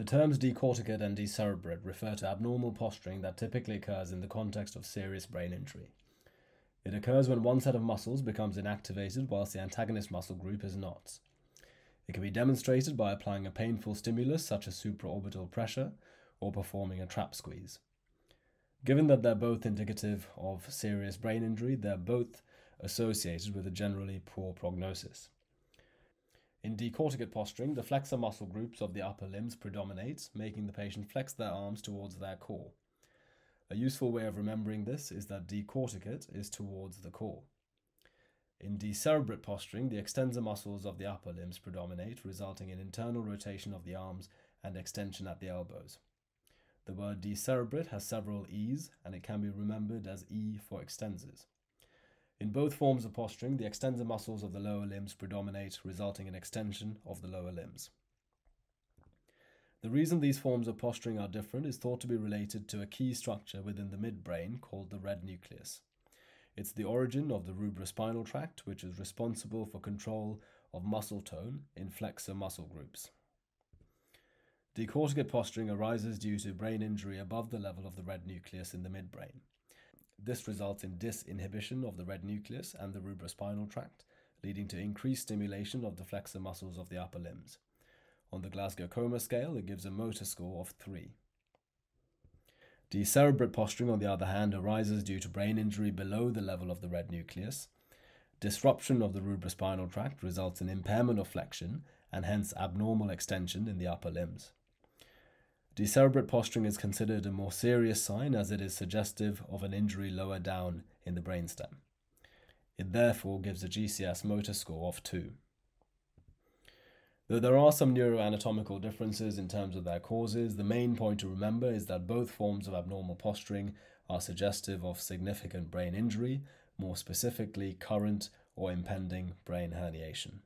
The terms decorticate and decerebrate refer to abnormal posturing that typically occurs in the context of serious brain injury. It occurs when one set of muscles becomes inactivated whilst the antagonist muscle group is not. It can be demonstrated by applying a painful stimulus such as supraorbital pressure or performing a trap squeeze. Given that they're both indicative of serious brain injury, they're both associated with a generally poor prognosis. In decorticate posturing, the flexor muscle groups of the upper limbs predominate, making the patient flex their arms towards their core. A useful way of remembering this is that decorticate is towards the core. In decerebrate posturing, the extensor muscles of the upper limbs predominate, resulting in internal rotation of the arms and extension at the elbows. The word decerebrate has several E's, and it can be remembered as E for extensors. In both forms of posturing, the extensor muscles of the lower limbs predominate, resulting in extension of the lower limbs. The reason these forms of posturing are different is thought to be related to a key structure within the midbrain called the red nucleus. It's the origin of the rubrospinal tract, which is responsible for control of muscle tone in flexor muscle groups. Decorticate posturing arises due to brain injury above the level of the red nucleus in the midbrain. This results in disinhibition of the red nucleus and the rubrospinal tract, leading to increased stimulation of the flexor muscles of the upper limbs. On the Glasgow Coma scale, it gives a motor score of 3. Decerebrate posturing, on the other hand, arises due to brain injury below the level of the red nucleus. Disruption of the rubrospinal tract results in impairment of flexion and hence abnormal extension in the upper limbs. Decerebrate posturing is considered a more serious sign as it is suggestive of an injury lower down in the brainstem. It therefore gives a GCS motor score of 2. Though there are some neuroanatomical differences in terms of their causes, the main point to remember is that both forms of abnormal posturing are suggestive of significant brain injury, more specifically current or impending brain herniation.